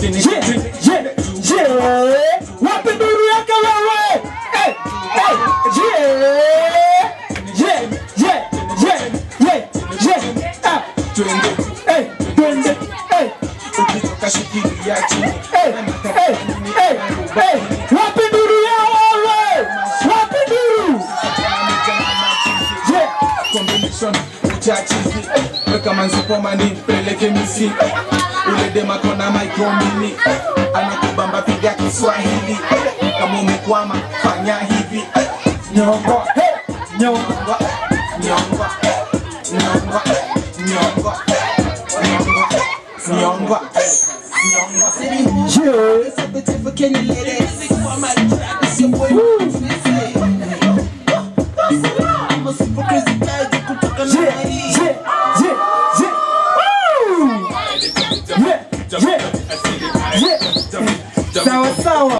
Je, je, je, wapi nduru yake wewe? Eh, ule dema kona micro eh, anakubamba piga Kiswahili. Eh, Kama umekwama fanya hivi. Eh, nyongo nyongo nyongo nyongo nyongo nyongo nyongo nyongo Kenya ladies, it's your boy. I'm a super crazy. Sawa sawa.